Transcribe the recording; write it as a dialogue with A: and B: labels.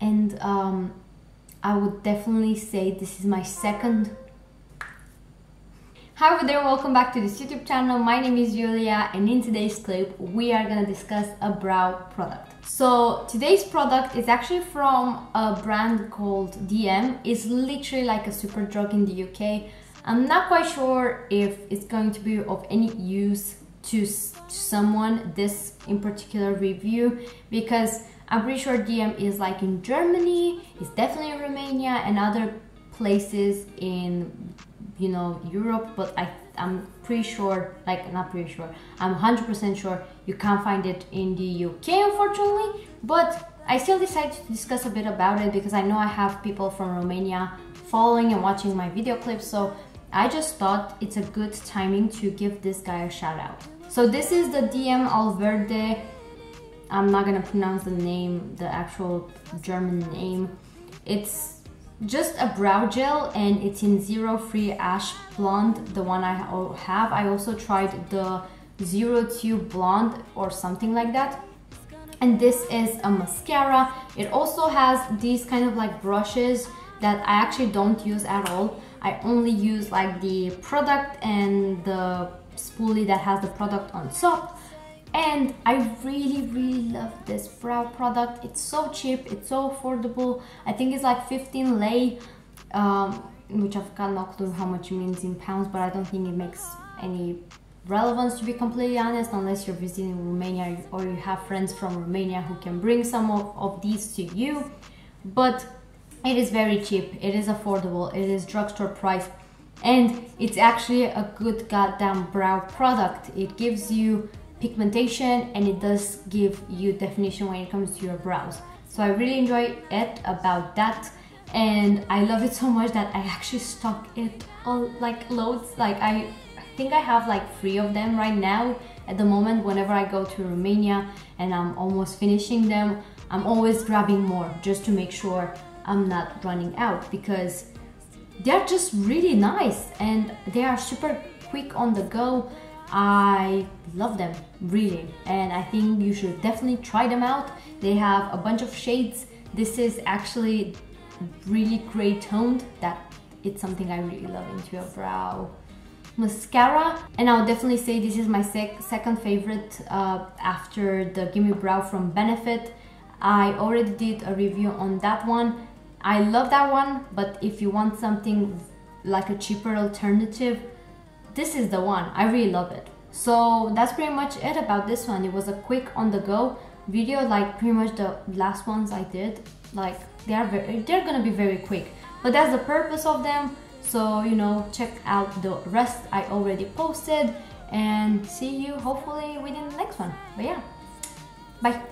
A: and um, I would definitely say this is my second Hi there, welcome back to this YouTube channel. My name is Julia and in today's clip we are gonna discuss a brow product. So today's product is actually from a brand called DM. It's literally like a Superdrug in the UK. I'm not quite sure if it's going to be of any use to someone this in particular review because I'm pretty sure DM is like in Germany, it's definitely in Romania and other places in you know Europe but I I'm pretty sure like not pretty sure I'm 100% sure you can't find it in the UK unfortunately but I still decided to discuss a bit about it because I know I have people from Romania following and watching my video clips so I just thought it's a good timing to give this guy a shout out. So this is the DM Alverde I'm not gonna pronounce the name, the actual German name. It's just a brow gel and it's in Zero Free Ash Blonde, the one I have. I also tried the Zero Two Blonde or something like that. And this is a mascara. It also has these kind of like brushes that I actually don't use at all. I only use like the product and the spoolie that has the product on top and I really really love this brow product. It's so cheap it's so affordable. I think it's like 15 lei um, which I've got no clue how much it means in pounds but I don't think it makes any relevance to be completely honest unless you're visiting Romania or you have friends from Romania who can bring some of, of these to you. But it is very cheap it is affordable it is drugstore price and it's actually a good goddamn brow product. It gives you pigmentation and it does give you definition when it comes to your brows. So I really enjoy it about that and I love it so much that I actually stock it all like loads. Like I, I think I have like three of them right now at the moment whenever I go to Romania and I'm almost finishing them. I'm always grabbing more just to make sure I'm not running out because they're just really nice and they are super quick on the go I love them really. And I think you should definitely try them out. They have a bunch of shades. This is actually really gray toned. That it's something I really love into a brow mascara and I'll definitely say this is my sec second favorite uh, after the Gimme Brow from Benefit. I already did a review on that one. I love that one but if you want something like a cheaper alternative this is the one. I really love it. So that's pretty much it about this one. It was a quick on the go video like pretty much the last ones i did. Like they are very they're gonna be very quick. But that's the purpose of them. So you know check out the rest i already posted. And see you hopefully within the next one. But yeah. Bye